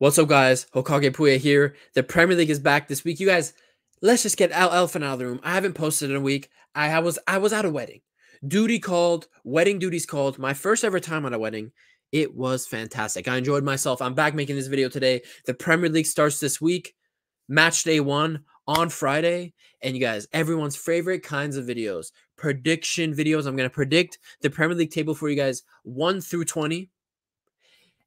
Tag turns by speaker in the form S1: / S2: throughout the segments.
S1: What's up, guys? Hokage Pouya here. The Premier League is back this week. You guys, let's just get Al Elephant out of the room. I haven't posted in a week. I was I was at a wedding. Duty called, wedding duties called. My first ever time at a wedding. It was fantastic. I enjoyed myself. I'm back making this video today. The Premier League starts this week. Match day one on Friday. And you guys, everyone's favorite kinds of videos, prediction videos. I'm going to predict the Premier League table for you guys 1 through 20.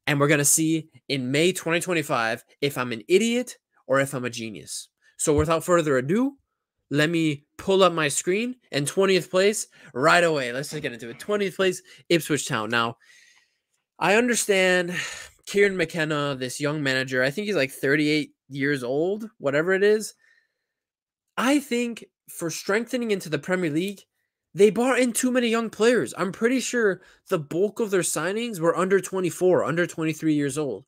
S1: And we're going to see in May 2025 if I'm an idiot or if I'm a genius. So without further ado, let me pull up my screen and 20th place right away. Let's just get into it. 20th place, Ipswich Town. Now, I understand Kieran McKenna, this young manager, I think he's like 38 years old, whatever it is. I think for strengthening into the Premier League, they brought in too many young players. I'm pretty sure the bulk of their signings were under 24, under 23 years old.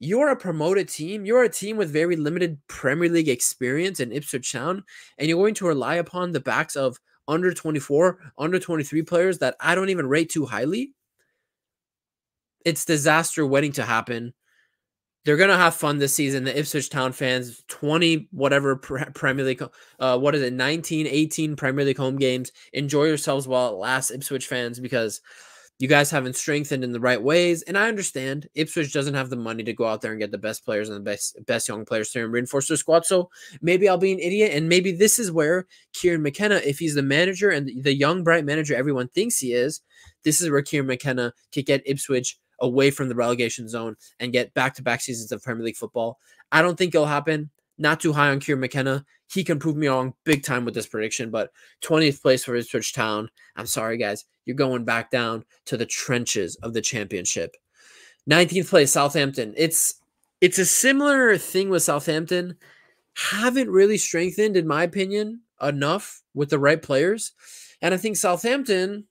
S1: You're a promoted team. You're a team with very limited Premier League experience in Ipswich Town, and you're going to rely upon the backs of under 24, under 23 players that I don't even rate too highly. It's disaster waiting to happen they're gonna have fun this season. The Ipswich Town fans, 20 whatever Premier League, uh, what is it, 19, 18 Premier League home games. Enjoy yourselves while it lasts, Ipswich fans, because you guys haven't strengthened in the right ways. And I understand Ipswich doesn't have the money to go out there and get the best players and the best best young players to reinforce their squad. So maybe I'll be an idiot, and maybe this is where Kieran McKenna, if he's the manager and the young bright manager everyone thinks he is, this is where Kieran McKenna could get Ipswich away from the relegation zone and get back to back seasons of Premier League football. I don't think it'll happen. Not too high on Kieran McKenna. He can prove me wrong big time with this prediction, but 20th place for Ipswich Town. I'm sorry, guys. You're going back down to the trenches of the championship. 19th place, Southampton. It's it's a similar thing with Southampton. Haven't really strengthened, in my opinion, enough with the right players. And I think Southampton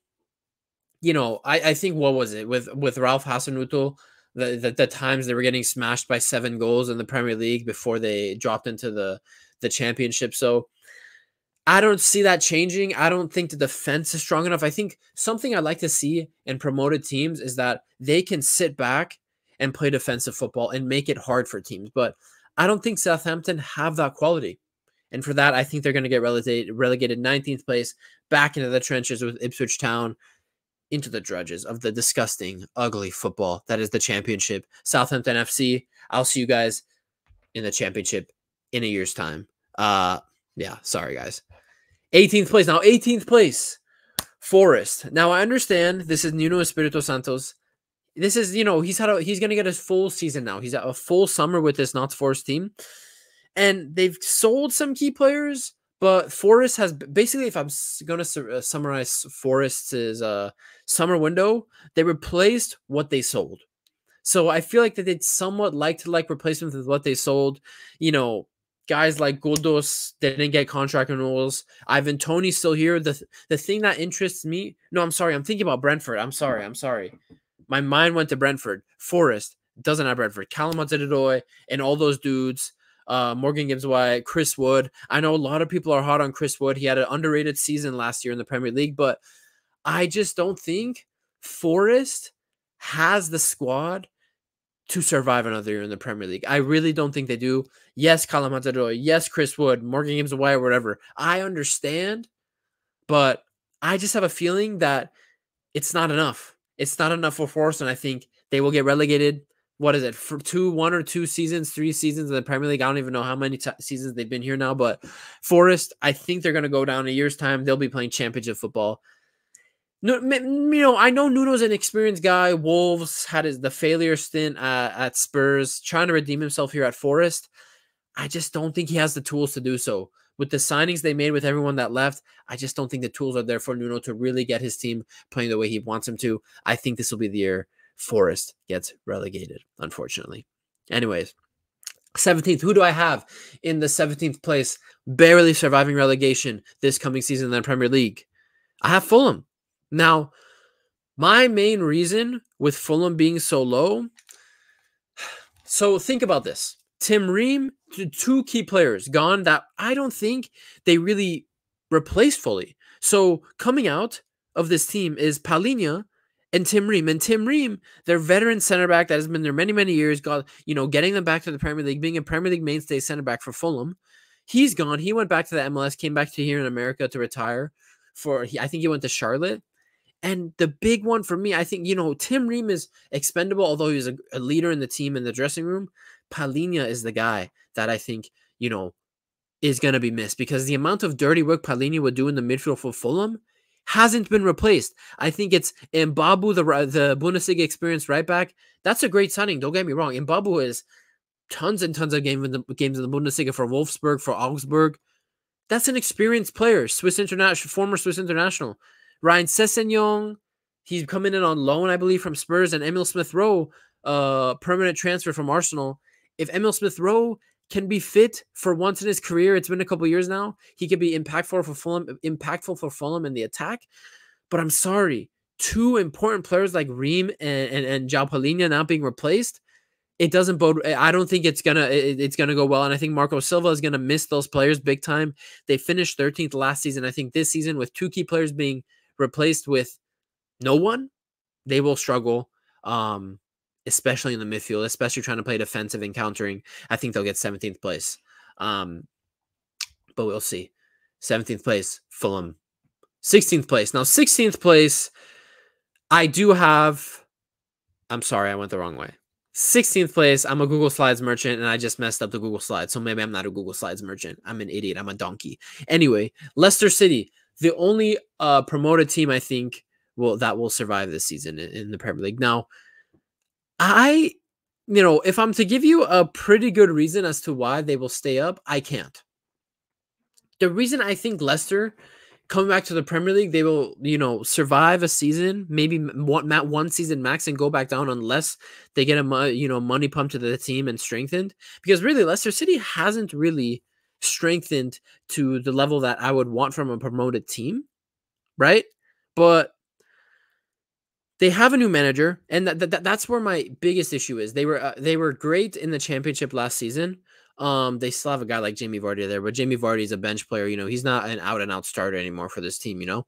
S1: you know, I, I think what was it with with Ralph Hasenhüttl, the, the the times they were getting smashed by seven goals in the Premier League before they dropped into the the championship. So I don't see that changing. I don't think the defense is strong enough. I think something I'd like to see in promoted teams is that they can sit back and play defensive football and make it hard for teams. But I don't think Southampton have that quality. And for that, I think they're going to get relegated, relegated 19th place back into the trenches with Ipswich Town into the drudges of the disgusting, ugly football that is the championship. Southampton FC. I'll see you guys in the championship in a year's time. Uh yeah, sorry guys. 18th place. Now 18th place. Forest. Now I understand this is Nuno Espirito Santos. This is, you know, he's had a he's gonna get his full season now. He's at a full summer with this Not Forest team. And they've sold some key players, but Forest has basically, if I'm going to uh, summarize Forest's uh, summer window, they replaced what they sold. So I feel like that they'd somewhat like to like replacements with what they sold. You know, guys like Ghoddos didn't get contract renewals. Ivan Toney's still here. The the thing that interests me, no, I'm sorry, I'm thinking about Brentford. I'm sorry, I'm sorry. My mind went to Brentford. Forest doesn't have Brentford. Callum and all those dudes uh, Morgan Gibbs White, Chris Wood. I know a lot of people are hot on Chris Wood. He had an underrated season last year in the Premier League, but I just don't think Forest has the squad to survive another year in the Premier League. I really don't think they do. Yes, Hudson yes, Chris Wood, Morgan Gibbs White, whatever. I understand, but I just have a feeling that it's not enough. It's not enough for Forest, and I think they will get relegated what is it for two one or two seasons three seasons in the premier league i don't even know how many t- seasons they've been here now but forest i think they're going to go down a year's time they'll be playing championship football no, you know, I know Nuno's an experienced guy. Wolves had his the failure stint uh, at Spurs, trying to redeem himself here at Forest. I just don't think he has the tools to do so. With the signings they made with everyone that left, I just don't think the tools are there for Nuno to really get his team playing the way he wants him to. I think this will be the year Forest gets relegated, unfortunately. Anyways, 17th. Who do I have in the 17th place, barely surviving relegation this coming season in the Premier League? I have Fulham. Now, my main reason with Fulham being so low. So think about this. Tim Ream, two key players gone that I don't think they really replaced fully. So coming out of this team is Palhinha and Tim Ream. And Tim Ream, their veteran center back that has been there many, many years, got, you know, getting them back to the Premier League, being a Premier League mainstay center back for Fulham. He's gone. He went back to the MLS, came back to here in America to retire for, I think he went to Charlotte. And the big one for me, I think, you know, Tim Ream is expendable, although he's a, a leader in the team in the dressing room. Palhinha is the guy that I think, you know, is going to be missed because the amount of dirty work Palhinha would do in the midfield for Fulham hasn't been replaced. I think it's Mbabu, the the Bundesliga experienced right back. That's a great signing. Don't get me wrong. Mbabu is tons and tons of game in the, games in the Bundesliga for Wolfsburg, for Augsburg. That's an experienced player, Swiss international, former Swiss international. Ryan Sessegnon, he's coming in on loan, I believe, from Spurs, and Emil Smith Rowe, uh, permanent transfer from Arsenal. If Emil Smith Rowe can be fit for once in his career. It's been a couple years now. He could be impactful for Fulham, impactful for Fulham in the attack. But I'm sorry, two important players like Ream and and, and João Palhinha now being replaced. It doesn't bode. I don't think it's gonna it, it's gonna go well, and I think Marco Silva is gonna miss those players big time. They finished 13th last season. I think this season with two key players being replaced with no one, they will struggle. Um, especially in the midfield, especially trying to play defensive and countering. I think they'll get 17th place. Um, but we'll see. 17th place, Fulham. 16th place. Now, 16th place, I do have. I'm sorry, I went the wrong way. 16th place, I'm a Google Slides merchant and I just messed up the Google Slides. So maybe I'm not a Google Slides merchant. I'm an idiot. I'm a donkey. Anyway, Leicester City, the only uh, promoted team I think will that will survive this season in, in the Premier League. Now, I, you know, if I'm to give you a pretty good reason as to why they will stay up, I can't. The reason I think Leicester coming back to the Premier League, they will, you know, survive a season, maybe one, one season max, and go back down unless they get a, you know, money pumped to the team and strengthened. Because really, Leicester City hasn't really strengthened to the level that I would want from a promoted team, right? But they have a new manager, and that, that that's where my biggest issue is. They were uh, they were great in the championship last season. Um, they still have a guy like Jamie Vardy there, but Jamie Vardy is a bench player. You know, he's not an out and out starter anymore for this team. You know,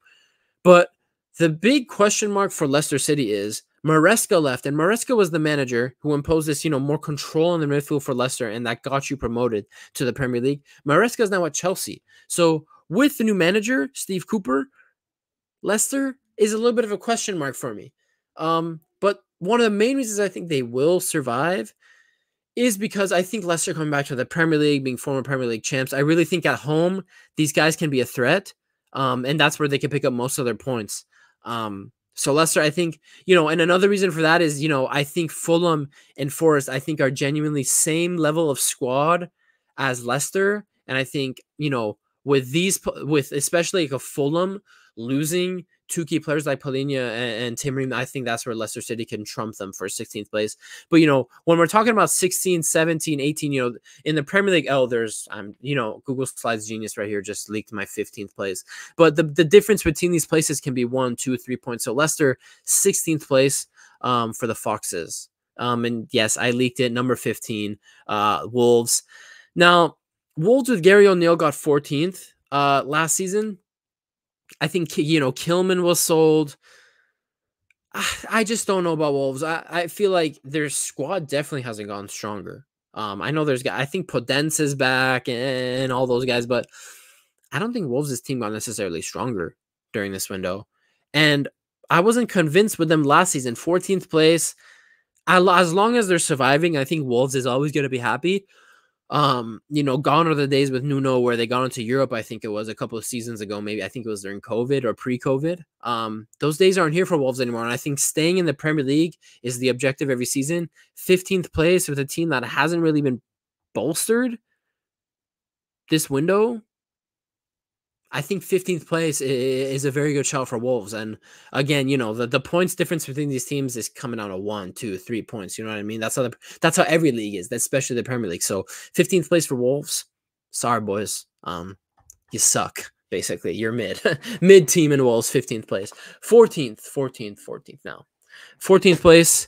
S1: but the big question mark for Leicester City is Maresca left, and Maresca was the manager who imposed this, you know, more control in the midfield for Leicester, and that got you promoted to the Premier League. Maresca is now at Chelsea, so with the new manager Steve Cooper, Leicester is a little bit of a question mark for me. Um, but one of the main reasons I think they will survive is because I think Leicester coming back to the Premier League, being former Premier League champs, I really think at home these guys can be a threat, um, and that's where they can pick up most of their points. Um, so Leicester, I think you know, and another reason for that is you know I think Fulham and Forest I think are genuinely same level of squad as Leicester, and I think you know with these with especially like a Fulham losing two key players like Palhinha and, and Tim Ream, I think that's where Leicester City can trump them for 16th place. But, you know, when we're talking about 16, 17, 18, you know, in the Premier League, oh, there's, I'm, you know, Google Slides genius right here just leaked my 15th place. But the, the difference between these places can be one, two, three points. So Leicester, 16th place um, for the Foxes. Um, and yes, I leaked it. Number 15, uh, Wolves. Now, Wolves with Gary O'Neill got 14th uh, last season. I think you know Kilman was sold. I just don't know about Wolves. I, I feel like their squad definitely hasn't gone stronger. Um, I know there's. I think Podence is back and all those guys, but I don't think Wolves' team got necessarily stronger during this window. And I wasn't convinced with them last season. 14th place. as long as they're surviving, I think Wolves is always going to be happy. Um, you know, gone are the days with Nuno where they got into Europe. I think it was a couple of seasons ago. Maybe I think it was during COVID or pre-COVID. Um, those days aren't here for Wolves anymore. And I think staying in the Premier League is the objective every season. 15th place with a team that hasn't really been bolstered this window I think 15th place is a very good shout for Wolves. And again, you know, the, the points difference between these teams is coming out of one, two, three points. You know what I mean? That's how the, that's how every league is, that's especially the Premier League. So 15th place for Wolves. Sorry, boys. Um, you suck. Basically, you're mid, mid team in Wolves, 15th place, 14th, 14th, 14th. Now, 14th place.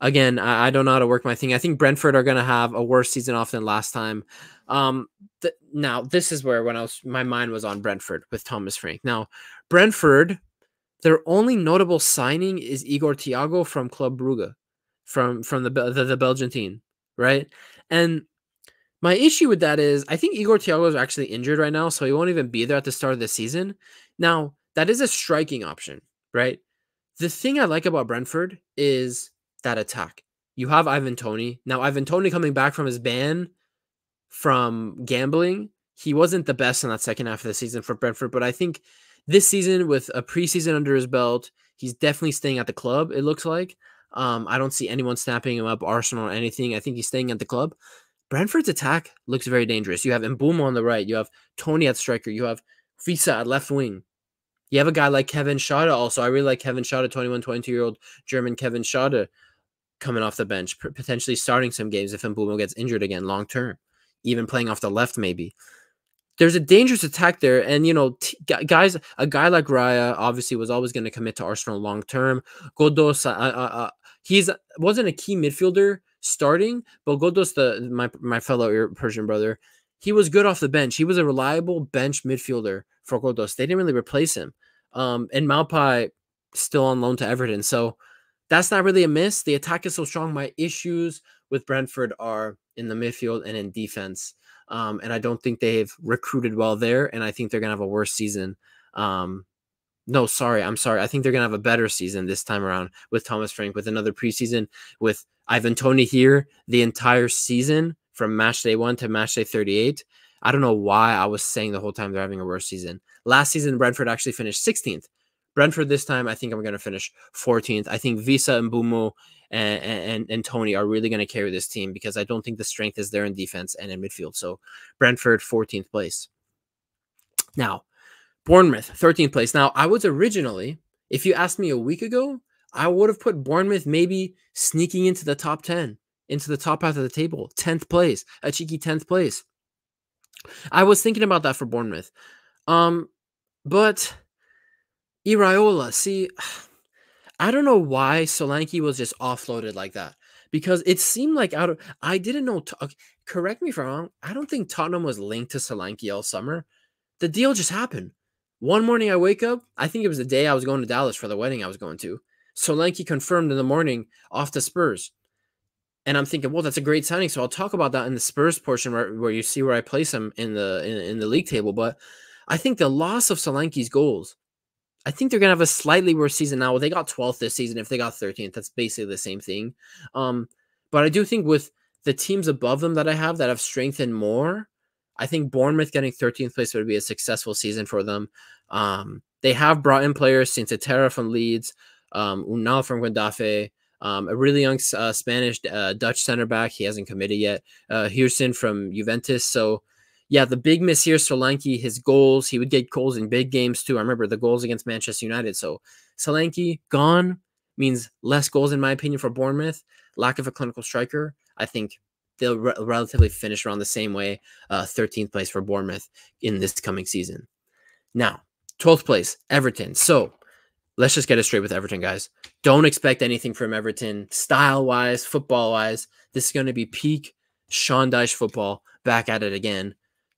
S1: Again, I, I don't know how to work my thing. I think Brentford are going to have a worse season off than last time. Um, th- now this is where when I was my mind was on Brentford with Thomas Frank. Now, Brentford, their only notable signing is Igor Thiago from Club Brugge, from from the the, the Belgian team, right? And my issue with that is I think Igor Thiago is actually injured right now, so he won't even be there at the start of the season. Now, that is a striking option, right? The thing I like about Brentford is that attack. You have Ivan Toney. Now, Ivan Toney coming back from his ban from gambling, he wasn't the best in that second half of the season for Brentford, but I think this season with a preseason under his belt, he's definitely staying at the club, it looks like. Um, I don't see anyone snapping him up, Arsenal or anything. I think he's staying at the club. Brentford's attack looks very dangerous. You have Mbeumo on the right. You have Toney at striker. You have Wissa at left wing. You have a guy like Kevin Schade also. I really like Kevin Schade, 21, 22 year old German Kevin Schade coming off the bench, potentially starting some games if Mbeumo gets injured again long term, even playing off the left maybe. There's a dangerous attack there, and you know, guys, a guy like Raya obviously was always going to commit to Arsenal long term. Ghoddos, uh, uh, uh, he's wasn't a key midfielder starting, but Ghoddos, the my my fellow Persian brother, he was good off the bench. He was a reliable bench midfielder for Ghoddos. They didn't really replace him. Um, and Maupay still on loan to Everton, so that's not really a miss. The attack is so strong. My issues with Brentford are in the midfield and in defense. Um, and I don't think they've recruited well there. And I think they're gonna have a worse season. Um, no, sorry, I'm sorry. I think they're gonna have a better season this time around with Thomas Frank, with another preseason, with Ivan Toney here the entire season from match day one to match day 38. I don't know why I was saying the whole time they're having a worse season. Last season, Brentford actually finished 16th. Brentford this time, I think I'm going to finish 14th. I think Wissa and Mbeumo and, and, and Toney are really going to carry this team because I don't think the strength is there in defense and in midfield. So Brentford, 14th place. Now, Bournemouth, 13th place. Now, I was originally, if you asked me a week ago, I would have put Bournemouth maybe sneaking into the top 10, into the top half of the table, 10th place, a cheeky 10th place. I was thinking about that for Bournemouth. Um, but Iraola, see, I don't know why Solanke was just offloaded like that because it seemed like out of I didn't know. correct me if I'm wrong. I don't think Tottenham was linked to Solanke all summer. The deal just happened. One morning I wake up. I think it was the day I was going to Dallas for the wedding I was going to. Solanke confirmed in the morning off the Spurs. And I'm thinking, well, that's a great signing. So I'll talk about that in the Spurs portion where, where you see where I place him in the in, in the league table. But I think the loss of Solanke's goals I think they're gonna have a slightly worse season now. Well, they got 12th this season. If they got 13th, that's basically the same thing. Um, but I do think with the teams above them that I have that have strengthened more, I think Bournemouth getting 13th place would be a successful season for them. Um, they have brought in players, since Sinisterra from Leeds, um, Unal from Getafe, um, a really young uh, Spanish uh, Dutch center back. He hasn't committed yet. Uh, from Juventus. So yeah, the big miss here, Solanke, his goals, he would get goals in big games too. I remember the goals against Manchester United. So Solanke gone means less goals, in my opinion, for Bournemouth. Lack of a clinical striker. I think they'll re- relatively finish around the same way. Uh, 13th place for Bournemouth in this coming season. Now, 12th place, Everton. So let's just get it straight with Everton, guys. Don't expect anything from Everton style wise, football wise. This is going to be peak Sean Dyche football back at it again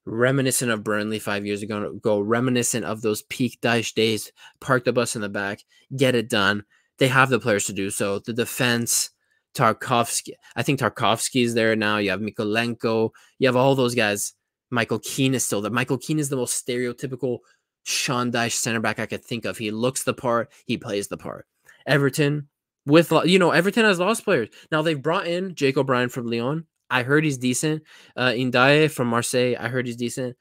S1: reminiscent of Burnley five years ago, go reminiscent of those peak Dyche days. Park the bus in the back, get it done. They have the players to do so. The defense, Tarkowski, I think Tarkowski is there now. You have Mykolenko. you have all those guys. Michael Keane is still there. Michael Keane is the most stereotypical Sean Dyche center back I could think of. He looks the part, he plays the part. Everton, with you know, Everton has lost players. Now they've brought in Jake O'Brien from Lyon. I heard he's decent. Uh, Ndiaye from Marseille, I heard he's decent.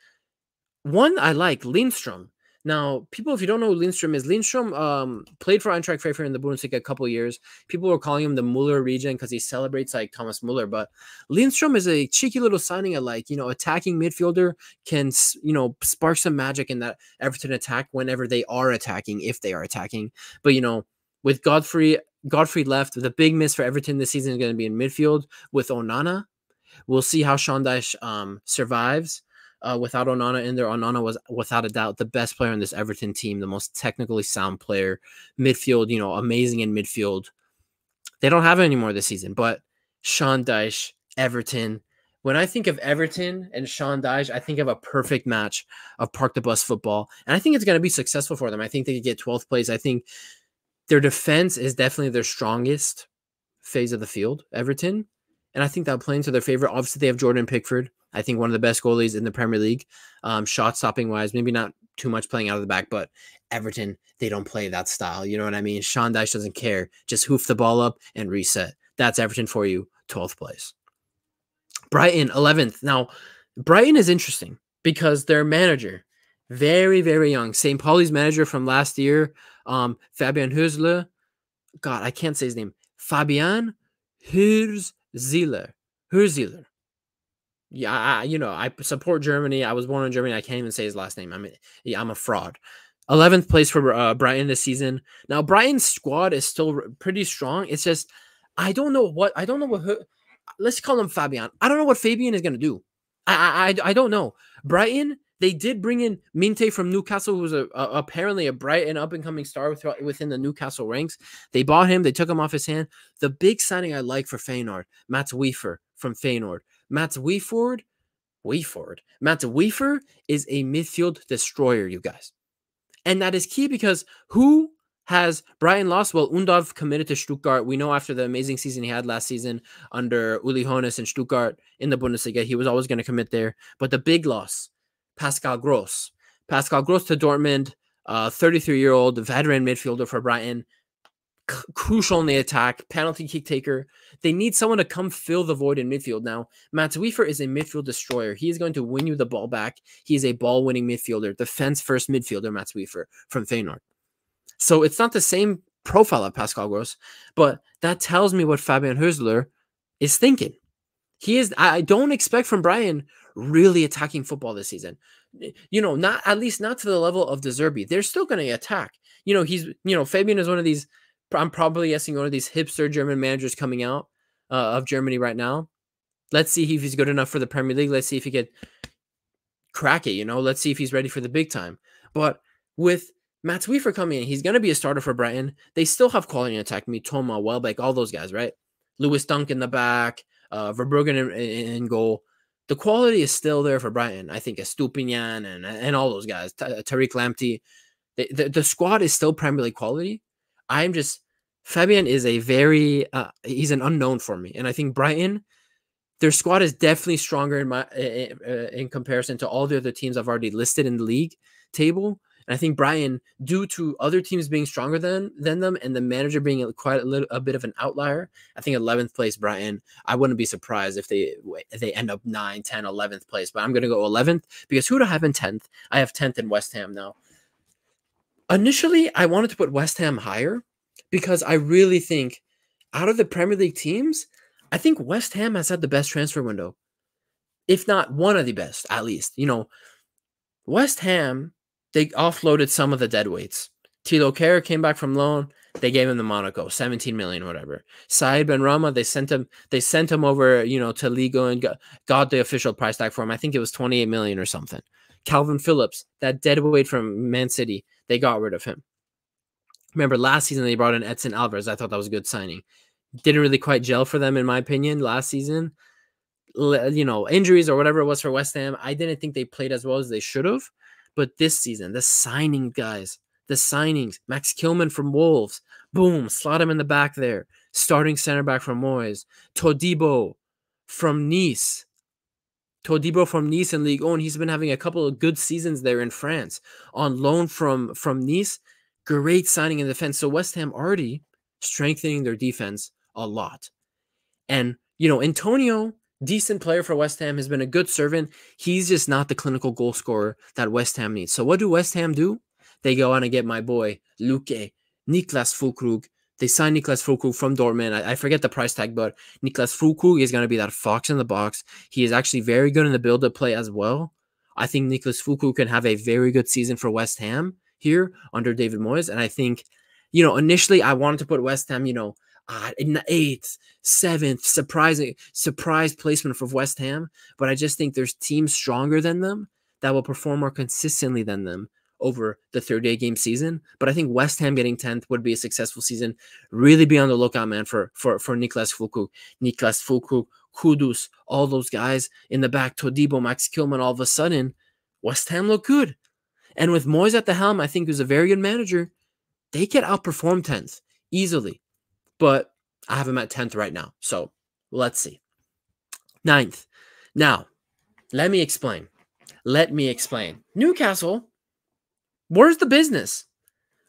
S1: One I like, Lindstrom. Now, people, if you don't know who Lindstrom is, Lindstrom um, played for Eintracht Frankfurt in the Bundesliga a couple years. People were calling him the Muller region because he celebrates like Thomas Muller. But Lindstrom is a cheeky little signing of like, you know, attacking midfielder can, you know, spark some magic in that Everton attack whenever they are attacking, if they are attacking. But, you know, with Godfrey, Godfrey left, the big miss for Everton this season is going to be in midfield with Onana. We'll see how Sean Dyche um, survives uh, without Onana in there. Onana was without a doubt the best player in this Everton team, the most technically sound player, midfield, you know, amazing in midfield. They don't have it anymore this season, but Sean Dyche, Everton, when I think of Everton and Sean Dyche, I think of a perfect match of park the bus football. And I think it's going to be successful for them. I think they could get 12th place. I think their defense is definitely their strongest phase of the field, Everton. And I think that'll play into their favor. Obviously, they have Jordan Pickford. I think one of the best goalies in the Premier League, um, shot stopping wise. Maybe not too much playing out of the back, but Everton, they don't play that style. You know what I mean? Sean Dyche doesn't care. Just hoof the ball up and reset. That's Everton for you, 12th place. Brighton 11th. Now, Brighton is interesting because their manager, very, very young. St. Pauli's manager from last year, um, Fabian Hürzeler. God, I can't say his name. Fabian Hürzeler. Hürzeler. Yeah, I, you know, I support Germany. I was born in Germany. I can't even say his last name. I mean, yeah, I'm a fraud. 11th place for uh, Brighton this season. Now, Brighton's squad is still pretty strong. It's just, I don't know what, I don't know what, let's call him Fabian. I don't know what Fabian is going to do. I, I I don't know. Brighton, they did bring in Minteh from Newcastle, who was a, a apparently a bright and up and coming star within the Newcastle ranks. They bought him. They took him off his hand. The big signing I like for Feyenoord, Matt Wieffer from Feyenoord. Matt Weeford, Weeford, Matt Wieffer is a midfield destroyer, you guys. And that is key because who has Brighton lost? Well, Undav committed to Stuttgart. We know after the amazing season he had last season under Uli Hoeneß in Stuttgart in the Bundesliga, he was always going to commit there. But the big loss, Pascal Gross. Pascal Gross to Dortmund, 33 uh, year old veteran midfielder for Brighton. C- crucial in the attack, penalty kick taker. They need someone to come fill the void in midfield now. Matt Wieffer is a midfield destroyer. He is going to win you the ball back. He is a ball winning midfielder, defense first midfielder, Matt Wieffer from Feyenoord. So it's not the same profile of Pascal Gross, but that tells me what Fabian Hürzeler is thinking. He is, I don't expect from Brighton really attacking football this season. You know, not at least not to the level of De Zerbi. They're still going to attack. You know, he's, you know, Fabian is one of these, I'm probably guessing one of these hipster German managers coming out uh, of Germany right now. Let's see if he's good enough for the Premier League. Let's see if he could crack it. You know, let's see if he's ready for the big time. But with Matt Wieffer coming in, he's going to be a starter for Brighton. They still have quality attack. Mitoma, Welbeck, all those guys, right? Lewis Dunk in the back, uh, Verbruggen in, in, goal. The quality is still there for Brighton. I think Estupiñán and and all those guys, Tariq Lamptey. The, the, the, squad is still League quality. I'm just Fabian is a very uh, he's an unknown for me, and I think Brighton, their squad is definitely stronger in my in, in comparison to all the other teams I've already listed in the league table. And I think Brighton, due to other teams being stronger than than them and the manager being quite a little a bit of an outlier, I think 11th place Brighton. I wouldn't be surprised if they if they end up 9, 10, 11th place, but I'm going to go 11th because who do I have in 10th? I have 10th in West Ham now. Initially, I wanted to put West Ham higher because I really think out of the Premier League teams, I think West Ham has had the best transfer window. If not one of the best, at least. You know, West Ham they offloaded some of the dead weights. Thilo Kehrer came back from loan. They gave him the Monaco, 17 million, whatever. Said Benrahma, they sent him, they sent him over, you know, to Ligo and got, got the official price tag for him. I think it was 28 million or something. Kalvin Phillips, that dead weight from Man City, they got rid of him. Remember last season they brought in Edson Alvarez. I thought that was a good signing. Didn't really quite gel for them, in my opinion, last season. You know, injuries or whatever it was for West Ham. I didn't think they played as well as they should have. But this season, the signing guys, the signings, Max Kilman from Wolves, boom, slot him in the back there. Starting center back from Moyes, Todibo from Nice. Todibo from Nice in League One. He's been having a couple of good seasons there in France on loan from from Nice. Great signing in defense. So West Ham already strengthening their defense a lot. And you know, Antonio decent player for West Ham, has been a good servant. He's just not the clinical goal scorer that West Ham needs. So what do West Ham do? They go on and get my boy Luque, Niklas Füllkrug. They sign Niklas Füllkrug from Dortmund. I, I, forget the price tag, but Niklas Füllkrug is going to be that fox in the box. He is actually very good in the build-up play as well. I think Niklas Füllkrug can have a very good season for West Ham here under David Moyes. And I think, you know, initially I wanted to put West Ham, you know, in the eighth, seventh, surprising surprise placement for West Ham. But I just think there's teams stronger than them that will perform more consistently than them over the 38 game season. But I think West Ham getting 10th would be a successful season. Really be on the lookout, man, for for for Niklas Füllkrug. Niklas Füllkrug, Kudus, all those guys in the back, Todibo, Max Kilman, all of a sudden, West Ham look good. And with Moyes at the helm, I think who's a very good manager, they could outperform 10th easily. But I have him at 10th right now. So let's see. Ninth. Now, let me explain. Let me explain. Newcastle, where's the business?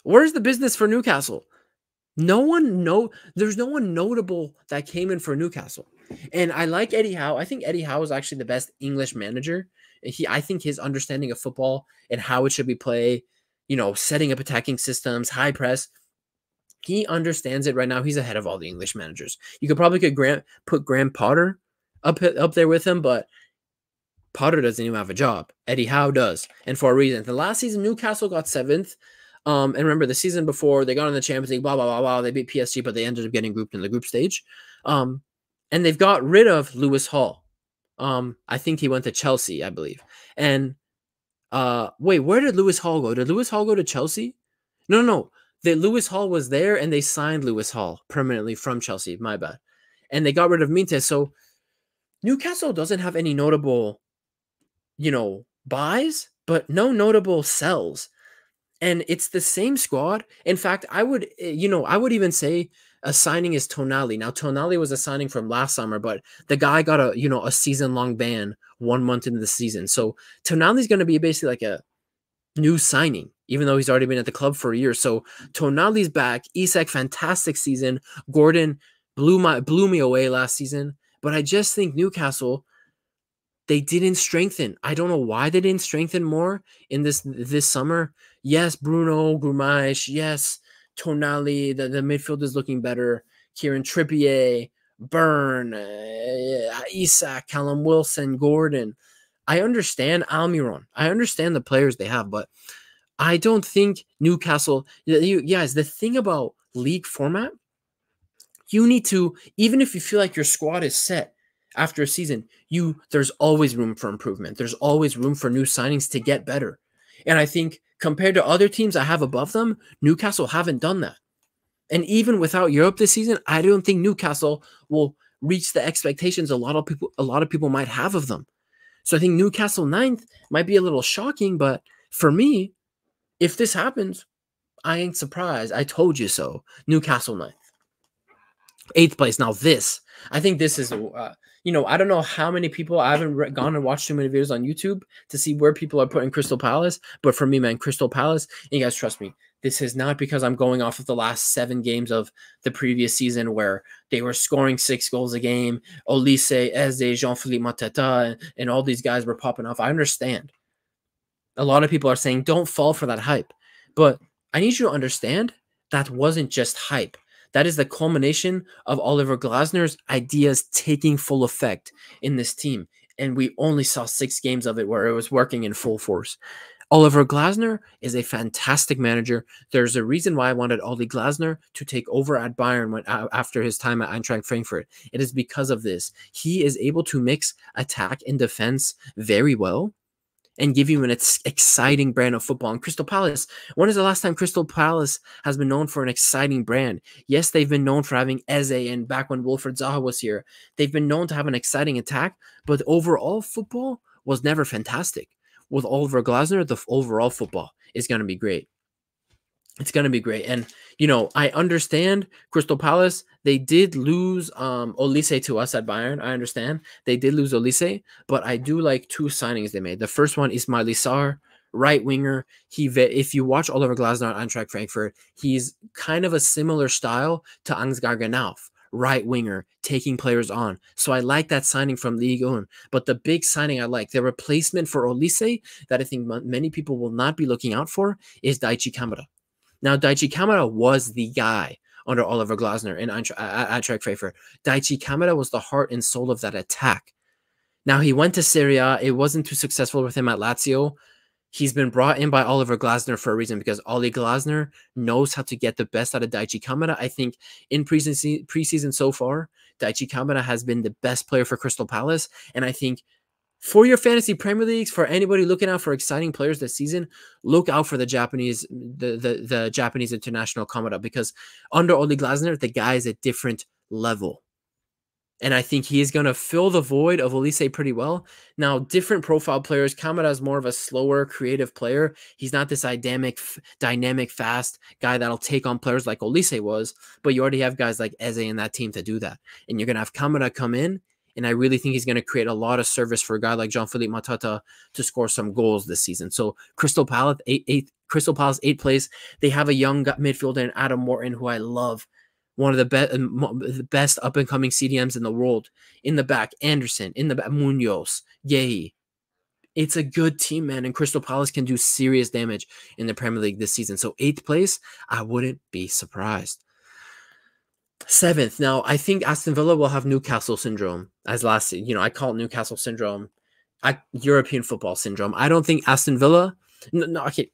S1: Where's the business for Newcastle? No one know there's no one notable that came in for Newcastle. And I like Eddie Howe. I think Eddie Howe is actually the best English manager. He I think his understanding of football and how it should be played, you know, setting up attacking systems, high press, he understands it right now. He's ahead of all the English managers. You could probably could Grant put Graham Potter up up there with him, but Potter doesn't even have a job. Eddie Howe does, and for a reason. The last season, Newcastle got seventh. Um, and remember the season before they got in the Champions League, blah blah blah blah. They beat PSG, but they ended up getting grouped in the group stage. Um, and they've got rid of Lewis Hall. Um, I think he went to Chelsea, I believe. And uh, wait, where did Lewis Hall go? Did Lewis Hall go to Chelsea? No, no, no that Lewis Hall was there and they signed Lewis Hall permanently from Chelsea. My bad. And they got rid of Minteh. So Newcastle doesn't have any notable, you know, buys, but no notable sells. And it's the same squad. In fact, I would, eh, you know, I would even say a signing is Tonali. Now, Tonali was a signing from last summer, but the guy got a, you know, a season long ban one month into the season. So Tonali's going to be basically like a new signing even though he's already been at the club for a year. So Tonali's back. Isak, fantastic season. Gordon blew my blew me away last season. But I just think Newcastle, they didn't strengthen. I don't know why they didn't strengthen more in this this summer. Yes, Bruno, Guimaraes, yes, Tonali, the, the midfield is looking better. Kieran Trippier, Burn, uh, Isak, Callum Wilson, Gordon. I understand Almiron. I understand the players they have, but I don't think Newcastle, you guys, the thing about league format, you need to, even if you feel like your squad is set after a season, you there's always room for improvement. There's always room for new signings to get better. And I think compared to other teams I have above them, Newcastle haven't done that. And even without Europe this season, I don't think Newcastle will reach the expectations a lot of people a lot of people might have of them. So I think Newcastle ninth might be a little shocking, but for me, if this happens, I ain't surprised. I told you so. Newcastle ninth. Eighth place. Now, this, I think this is, uh, you know, I don't know how many people, I haven't re- gone and watched too many videos on YouTube to see where people are putting Crystal Palace. But for me, man, Crystal Palace, you guys trust me, this is not because I'm going off of the last seven games of the previous season where they were scoring six goals a game. Olise, Eze, Jean Philippe Mateta, and, and all these guys were popping off. I understand a lot of people are saying don't fall for that hype. But I need you to understand that wasn't just hype. That is the culmination of Oliver Glasner's ideas taking full effect in this team. And we only saw six games of it where it was working in full force. Oliver Glasner is a fantastic manager. There's a reason why I wanted Oli Glasner to take over at Bayern when, after his time at Eintracht Frankfurt. It is because of this. He is able to mix attack and defense very well and give you an ex- exciting brand of football. And Crystal Palace, when is the last time Crystal Palace has been known for an exciting brand? Yes, they've been known for having Eze, and back when Wilfried Zaha was here, they've been known to have an exciting attack, but overall football was never fantastic. With Oliver Glasner, the overall football is going to be great. It's going to be great. And, you know, I understand Crystal Palace, they did lose um Olise to us at Bayern. I understand. They did lose Olise, but I do like two signings they made. The first one is Ismaila Sarr, right winger. He if you watch Oliver Glasner on Eintracht Frankfurt, he's kind of a similar style to Ansgar Knauff, right winger, taking players on. So I like that signing from Ligue 1. But the big signing I like, the replacement for Olise that I think many people will not be looking out for is Daichi Kamada. Now, Daichi Kamada was the guy under Oliver Glasner and Eintracht Frankfurt. Daichi Kamada was the heart and soul of that attack. Now, he went to Serie A. It wasn't too successful with him at Lazio. He's been brought in by Oliver Glasner for a reason because Oli Glasner knows how to get the best out of Daichi Kamada. I think in preseason, preseason so far, Daichi Kamada has been the best player for Crystal Palace. And I think for your fantasy Premier Leagues, for anybody looking out for exciting players this season, look out for the Japanese, the the, the Japanese international Kamada because under Oli Glasner, the guy is a different level. And I think he is going to fill the void of Olise pretty well. Now, different profile players, Kamada is more of a slower, creative player. He's not this dynamic, dynamic, fast guy that'll take on players like Olise was. But you already have guys like Eze in that team to do that. And you're going to have Kamada come in. And I really think he's going to create a lot of service for a guy like Jean-Philippe Mateta to score some goals this season. So Crystal Palace, eight, eight, Crystal Palace, eight place. They have a young midfielder in Adam Wharton, who I love one of the best the best up and coming CDMs in the world. In the back, Anderson. In the back, Munoz. Yay. It's a good team, man, and Crystal Palace can do serious damage in the Premier League this season. So eighth place, I wouldn't be surprised. Seventh, now I think Aston Villa will have Newcastle syndrome as last. You know, I call it Newcastle syndrome, I, European football syndrome. I don't think Aston Villa. No, no, okay.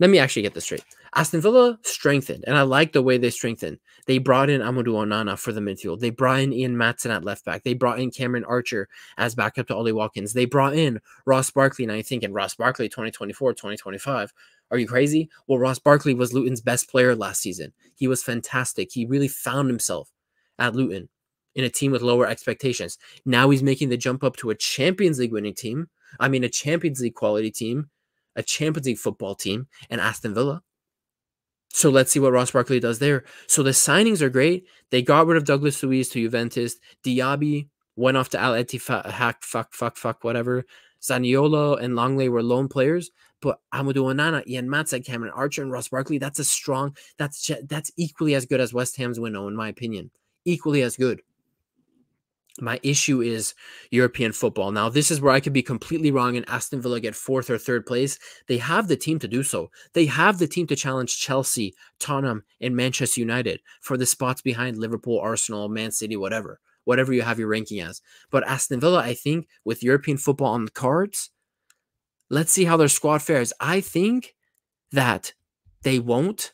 S1: Let me actually get this straight. Aston Villa strengthened, and I like the way they strengthened. They brought in Amadou Onana for the midfield. They brought in Ian Maatsen at left back. They brought in Cameron Archer as backup to Ollie Watkins. They brought in Ross Barkley, and I think in Ross Barkley 2024, 2025. Are you crazy? Well, Ross Barkley was Luton's best player last season. He was fantastic. He really found himself at Luton in a team with lower expectations. Now he's making the jump up to a Champions League winning team. I mean, a Champions League quality team, a Champions League football team, and Aston Villa. So let's see what Ross Barkley does there. So the signings are great. They got rid of Douglas Luiz to Juventus. Diaby went off to Al Ettifaq, fuck, fuck, fuck, whatever. Zaniolo and Lenglet were lone players, but Amadou Onana, Ian Maatsen, Cameron Archer, and Ross Barkley, that's a strong, that's that's equally as good as West Ham's window, in my opinion. Equally as good. My issue is European football. Now, this is where I could be completely wrong and Aston Villa get fourth or third place. They have the team to do so. They have the team to challenge Chelsea, Tottenham, and Manchester United for the spots behind Liverpool, Arsenal, Man City, whatever, whatever you have your ranking as. But Aston Villa, I think, with European football on the cards, let's see how their squad fares. I think that they won't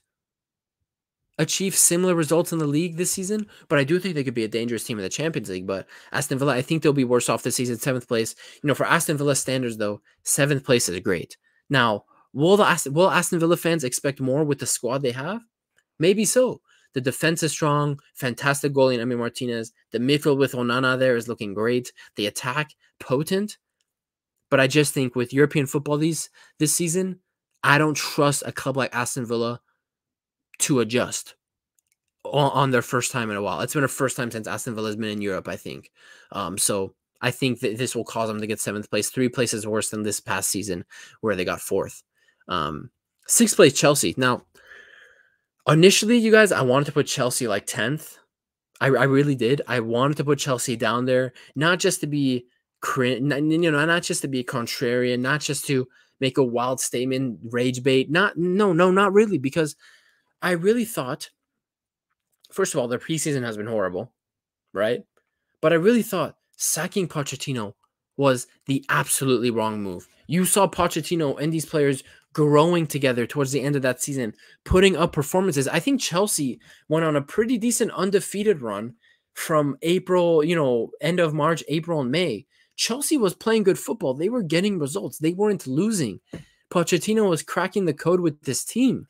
S1: achieve similar results in the league this season, but I do think they could be a dangerous team in the Champions League. But Aston Villa, I think they'll be worse off this season, seventh place. You know, for Aston Villa standards, though, seventh place is great. Now, will the Aston, will Aston Villa fans expect more with the squad they have? Maybe so. The defense is strong, fantastic goalie in Emi Martinez. The midfield with Onana there is looking great. The attack potent. But I just think with European football these this season, I don't trust a club like Aston Villa to adjust on, on, their first time in a while. It's been a first time since Aston Villa has been in Europe, I think. Um, so I think that this will cause them to get seventh place, three places worse than this past season where they got fourth. Um, sixth place, Chelsea. Now, initially, you guys, I wanted to put Chelsea like 10th. I, I really did. I wanted to put Chelsea down there, not just to be, you know, not just to be contrarian, not just to make a wild statement, rage bait. Not, no, no, not really, because I really thought, first of all, their preseason has been horrible, right? But I really thought sacking Pochettino was the absolutely wrong move. You saw Pochettino and these players growing together towards the end of that season, putting up performances. I think Chelsea went on a pretty decent undefeated run from April, you know, end of March, April, and May. Chelsea was playing good football. They were getting results. They weren't losing. Pochettino was cracking the code with this team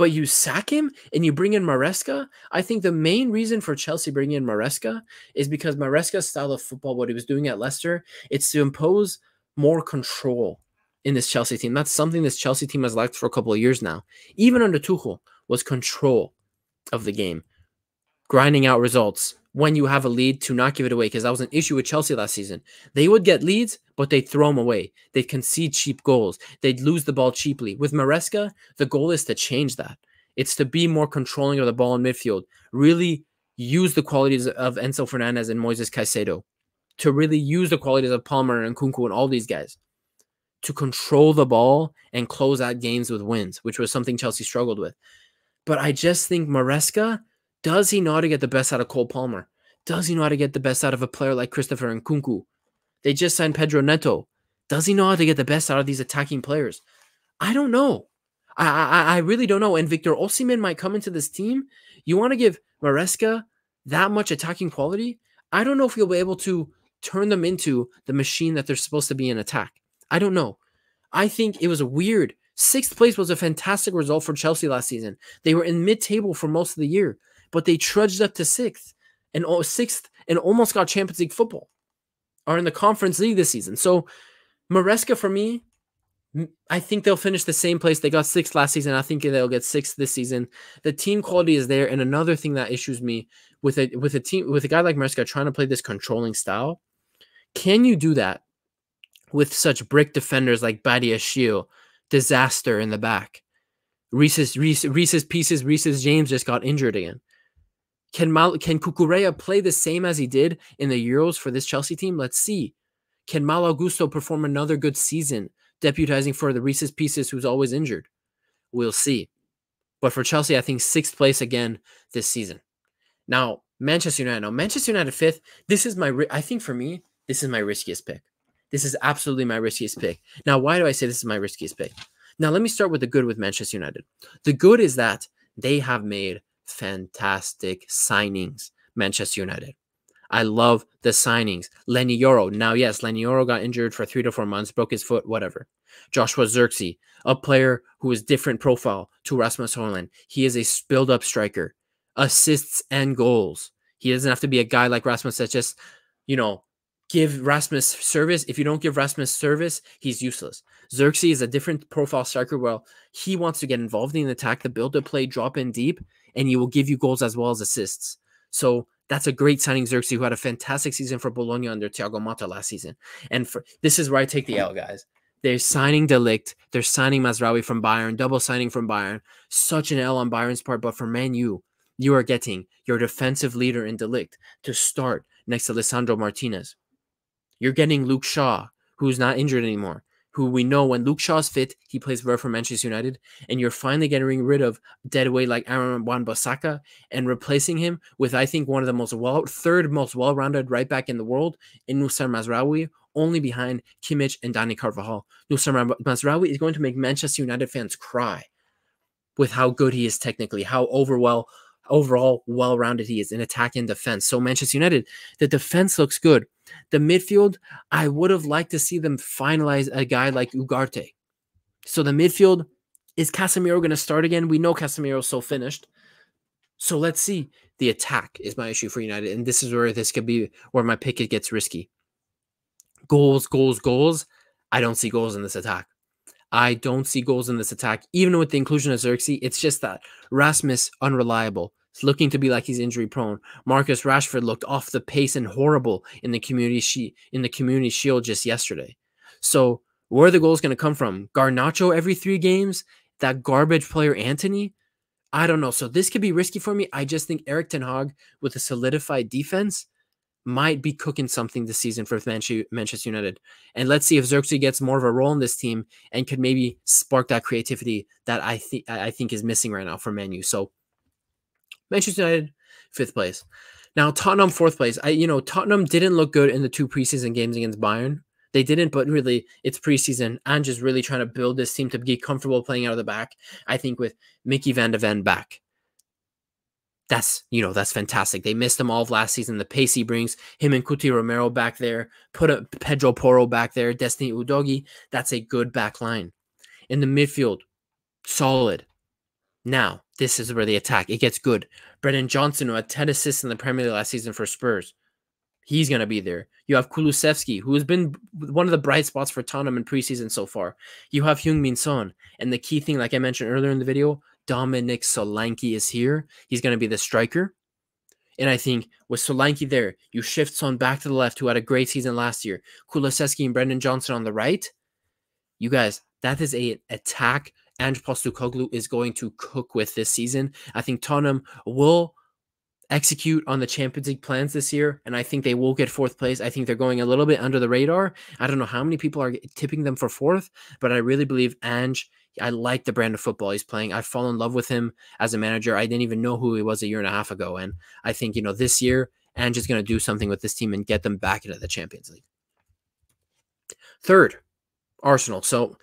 S1: but you sack him and you bring in Maresca. I think the main reason for Chelsea bringing in Maresca is because Maresca's style of football, what he was doing at Leicester, it's to impose more control in this Chelsea team. That's something this Chelsea team has lacked for a couple of years now. Even under Tuchel, was control of the game, grinding out results, when you have a lead to not give it away because that was an issue with Chelsea last season. They would get leads, but they'd throw them away. They'd concede cheap goals. They'd lose the ball cheaply. With Maresca, the goal is to change that. It's to be more controlling of the ball in midfield, really use the qualities of Enzo Fernandez and Moises Caicedo, to really use the qualities of Palmer and Nkunku and all these guys, to control the ball and close out games with wins, which was something Chelsea struggled with. But I just think Maresca does he know how to get the best out of Cole Palmer? Does he know how to get the best out of a player like Christopher Nkunku? They just signed Pedro Neto. Does he know how to get the best out of these attacking players? I don't know. I I, I really don't know. And Victor Osimhen might come into this team. You want to give Maresca that much attacking quality? I don't know if you'll be able to turn them into the machine that they're supposed to be in attack. I don't know. I think it was weird. Sixth place was a fantastic result for Chelsea last season. They were in mid table for most of the year but they trudged up to sixth. and sixth and almost got Champions League football, are in the Conference League this season. So Maresca for me, I think they'll finish the same place. They got sixth last season. I think they'll get sixth this season. The team quality is there. And another thing that issues me with a with a team with a guy like Maresca trying to play this controlling style, can you do that with such brick defenders like Badiashile, disaster in the back? Reese's Reese, Reese's pieces, Reese's James just got injured again. Can Mal, can Cucurella play the same as he did in the Euros for this Chelsea team? Let's see. Can Malo Gusto perform another good season, deputizing for the Reese's Pieces, who's always injured? We'll see. But for Chelsea, I think sixth place again this season. Now, Manchester United. Now, Manchester United fifth. This is my. I think for me, this is my riskiest pick. This is absolutely my riskiest pick. Now, why do I say this is my riskiest pick? Now, let me start with the good with Manchester United. The good is that they have made fantastic signings, Manchester United. I love the signings. Leny Yoro. Now, yes, Leny Yoro got injured for three to four months, broke his foot, whatever. Joshua Zirkzee, a player who is different profile to Rasmus Højlund. He is a build up striker, assists and goals. He doesn't have to be a guy like Rasmus that just, you know, give Rasmus service. If you don't give Rasmus service, he's useless. Zirkzee is a different profile striker. Well, he wants to get involved in the attack, the build up play, drop in deep, and he will give you goals as well as assists. So that's a great signing, Zirkzee, who had a fantastic season for Bologna under Thiago Motta last season. And for this is where I take the L, guys. They're signing de Ligt. They're signing Mazraoui from Bayern, double signing from Bayern. Such an L on Bayern's part. But for Man U, you are getting your defensive leader in de Ligt to start next to Lisandro Martinez. You're getting Luke Shaw, who's not injured anymore who we know when Luke Shaw's fit, he plays well for Manchester United, and you're finally getting rid of dead weight like Aaron Wan-Bissaka and replacing him with I think one of the most well third most well-rounded right back in the world in Noussair Mazraoui, only behind Kimmich and Dani Carvajal. Noussair Mazraoui is going to make Manchester United fans cry with how good he is technically, how overwell overall well-rounded he is in attack and defense. So Manchester United, the defense looks good. The midfield, I would have liked to see them finalize a guy like Ugarte. So the midfield, is Casemiro going to start again? We know Casemiro's so finished. So let's see. The attack is my issue for United, and this is where this could be where my pick it gets risky. Goals, goals, goals. I don't see goals in this attack. I don't see goals in this attack, even with the inclusion of Zirkzee. It's just that Rasmus unreliable. It's looking to be like he's injury prone. Marcus Rashford looked off the pace and horrible in the community she in the community shield just yesterday. So where are the goals going to come from? Garnacho every three games? That garbage player Antony? I don't know. So this could be risky for me. I just think Erik ten Hag with a solidified defense might be cooking something this season for Manchester United. And let's see if Zirkzee gets more of a role in this team and could maybe spark that creativity that I think I think is missing right now for Manu. So Manchester United, fifth place. Now Tottenham, fourth place. I, you know, Tottenham didn't look good in the two preseason games against Bayern. They didn't, but really, it's preseason and just really trying to build this team to be comfortable playing out of the back. I think with Micky van de Ven back, that's you know that's fantastic. They missed them all of last season. The pace he brings, him and Cuti Romero back there, put a Pedro Porro back there, Destiny Udogie. That's a good back line. In the midfield, solid. Now, this is where the attack it gets good. Brendan Johnson, who had 10 assists in the Premier League last season for Spurs, he's going to be there. You have Kulusevski, who has been one of the bright spots for Tottenham in preseason so far. You have Heung-min Son. And the key thing, like I mentioned earlier in the video, Dominic Solanke is here. He's going to be the striker. And I think with Solanke there, you shift Son back to the left, who had a great season last year. Kulusevski and Brendan Johnson on the right. You guys, that is a attack Ange Postecoglou is going to cook with this season. I think Tottenham will execute on the Champions League plans this year, and I think they will get fourth place. I think they're going a little bit under the radar. I don't know how many people are tipping them for fourth, but I really believe Ange. I like the brand of football he's playing. I fall in love with him as a manager. I didn't even know who he was a year and a half ago, and I think you know this year Ange is going to do something with this team and get them back into the Champions League. Third, Arsenal. So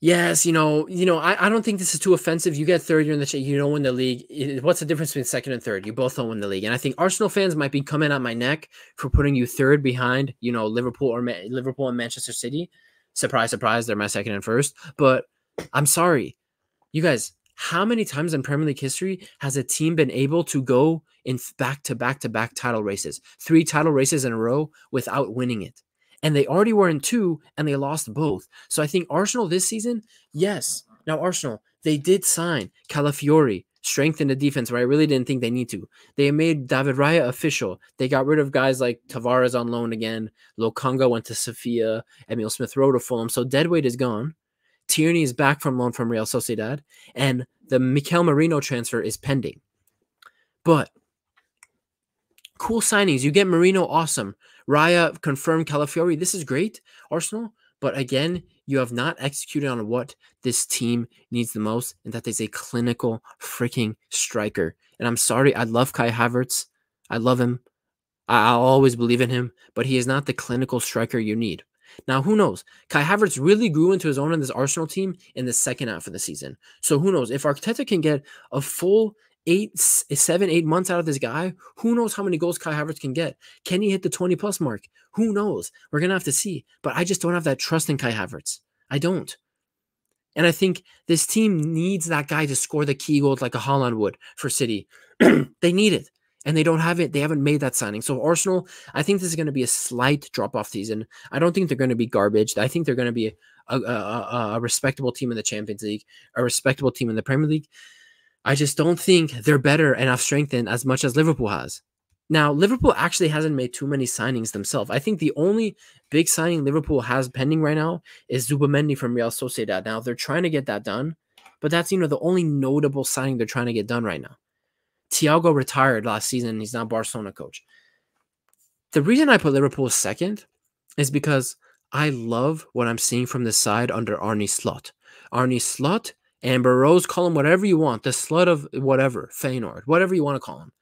S1: Yes, you know, you know, I, I don't think this is too offensive. You get third, you're in the you don't win the league. What's the difference between second and third? You both don't win the league, and I think Arsenal fans might be coming at my neck for putting you third behind, you know, Liverpool or Ma- Liverpool and Manchester City. Surprise, surprise, they're my second and first. But I'm sorry, you guys. How many times in Premier League history has a team been able to go in back to back to back title races, three title races in a row without winning it. And they already were in two and they lost both. So I think Arsenal this season, yes. Now, Arsenal, they did sign Calafiori, strengthen the defense where I really didn't think they need to. They made David Raya official. They got rid of guys like Tavares on loan again. Lokonga went to Sevilla. Emil Smith Rowe to Fulham. So deadweight is gone. Tierney is back from loan from Real Sociedad. And the Mikel Merino transfer is pending. But cool signings. You get Merino, awesome. Raya confirmed Calafiori. This is great, Arsenal. But again, you have not executed on what this team needs the most, and that is a clinical freaking striker. And I'm sorry, I love Kai Havertz. I love him. I'll always believe in him, but he is not the clinical striker you need. Now, who knows? Kai Havertz really grew into his own in this Arsenal team in the second half of the season. So who knows? If Arteta can get a full eight, seven, eight months out of this guy, who knows how many goals Kai Havertz can get? Can he hit the 20 plus mark? Who knows? We're going to have to see. But I just don't have that trust in Kai Havertz. I don't. And I think this team needs that guy to score the key goals like a Haaland would for City. they need it and they don't have it. They haven't made that signing. So Arsenal, I think this is going to be a slight drop off season. I don't think they're going to be garbage. I think they're going to be a, a, a, a, respectable team in the Champions League, a respectable team in the Premier League. I just don't think they're better enough strengthened as much as Liverpool has. Now, Liverpool actually hasn't made too many signings themselves. I think the only big signing Liverpool has pending right now is Zubimendi from Real Sociedad. Now, they're trying to get that done, but that's, you know, the only notable signing they're trying to get done right now. Thiago retired last season. He's now Barcelona coach. The reason I put Liverpool second is because I love what I'm seeing from the side under Arne Slot. Arne Slot, Amber Rose, call him whatever you want, the slut of whatever, Feyenoord, whatever you want to call him.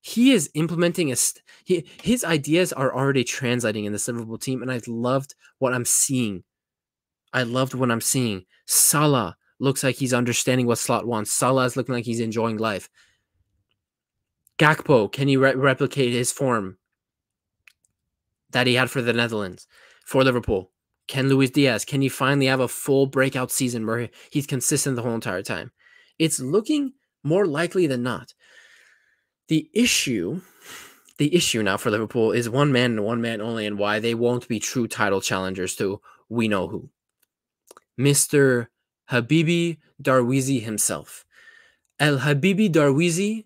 S1: He is implementing a st- he, his ideas are already translating in this Liverpool team, and I loved what I'm seeing. I loved what I'm seeing. Salah looks like he's understanding what Slot wants. Salah is looking like he's enjoying life. Gakpo, can he re- replicate his form that he had for the Netherlands, for Liverpool? Can Luis Diaz, can he finally have a full breakout season where he's consistent the whole entire time? It's looking more likely than not. The issue, the issue now for Liverpool is one man and one man only, and why they won't be true title challengers to we know who. Mr. Habibi Darwizi himself. El Habibi Darwizi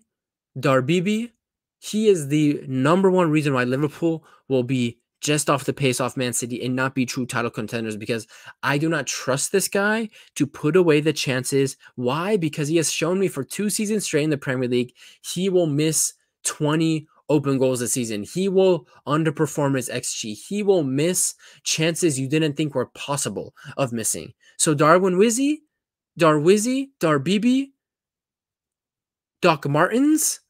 S1: Darbibi, he is the number one reason why Liverpool will be just off the pace off Man City and not be true title contenders because I do not trust this guy to put away the chances. Why? Because he has shown me for two seasons straight in the Premier League, he will miss 20 open goals a season. He will underperform his XG. He will miss chances you didn't think were possible of missing. So Darwin Wizzy, Darwizzy, Darbibi, Doc Martens.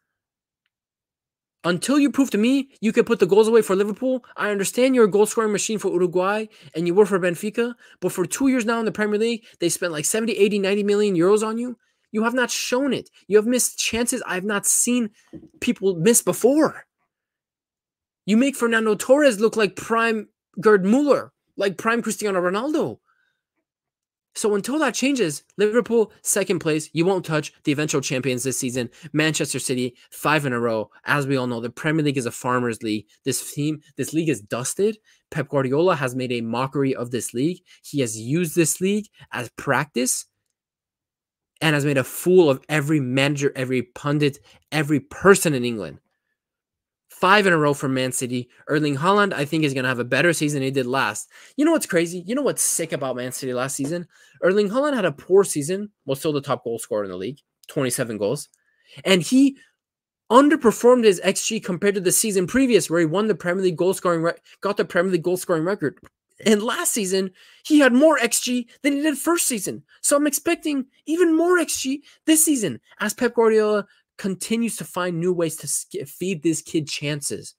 S1: Until you prove to me you can put the goals away for Liverpool, I understand you're a goal scoring machine for Uruguay and you were for Benfica, but for two years now in the Premier League, they spent like 70, 80, 90 million euros on you. You have not shown it. You have missed chances I have not seen people miss before. You make Fernando Torres look like prime Gerd Muller, like prime Cristiano Ronaldo. So until that changes, Liverpool second place. You won't touch the eventual champions this season. Manchester City five in a row. As we all know, the Premier League is a farmers' league. This team, this league is dusted. Pep Guardiola has made a mockery of this league. He has used this league as practice and has made a fool of every manager, every pundit, every person in England five in a row for Man City. Erling Haaland, I think, is going to have a better season than he did last. You know what's crazy? You know what's sick about Man City last season? Erling Haaland had a poor season, was still the top goal scorer in the league, 27 goals. And he underperformed his XG compared to the season previous, where he won the Premier League goal scoring, re- got the Premier League goal scoring record. And last season, he had more XG than he did first season. So I'm expecting even more XG this season as Pep Guardiola continues to find new ways to feed this kid chances.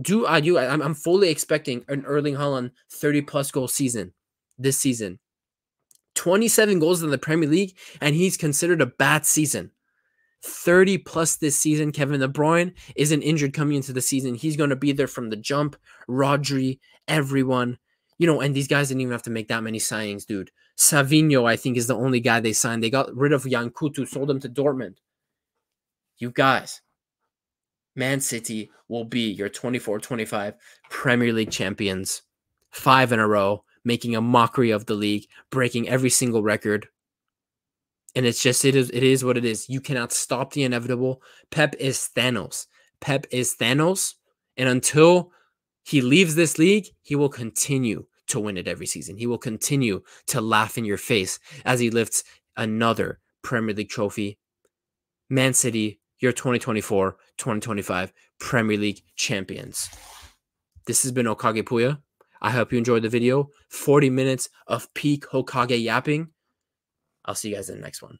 S1: Do I do? I'm, I'm fully expecting an Erling Haaland 30 plus goal season this season. 27 goals in the Premier League, and he's considered a bad season. 30 plus this season. Kevin De Bruyne isn't injured coming into the season. He's going to be there from the jump. Rodri, everyone. You know, and these guys didn't even have to make that many signings, dude. Savinho, I think, is the only guy they signed. They got rid of Yan Couto, sold him to Dortmund. You guys, Man City will be your 24 25 Premier League champions, five in a row, making a mockery of the league, breaking every single record. And it's just, it is, it is what it is. You cannot stop the inevitable. Pep is Thanos. Pep is Thanos. And until he leaves this league, he will continue to win it every season. He will continue to laugh in your face as he lifts another Premier League trophy. Man City, your 2024 2025 Premier League champions. This has been Hokage Pouya. I hope you enjoyed the video. 40 minutes of peak Hokage yapping. I'll see you guys in the next one.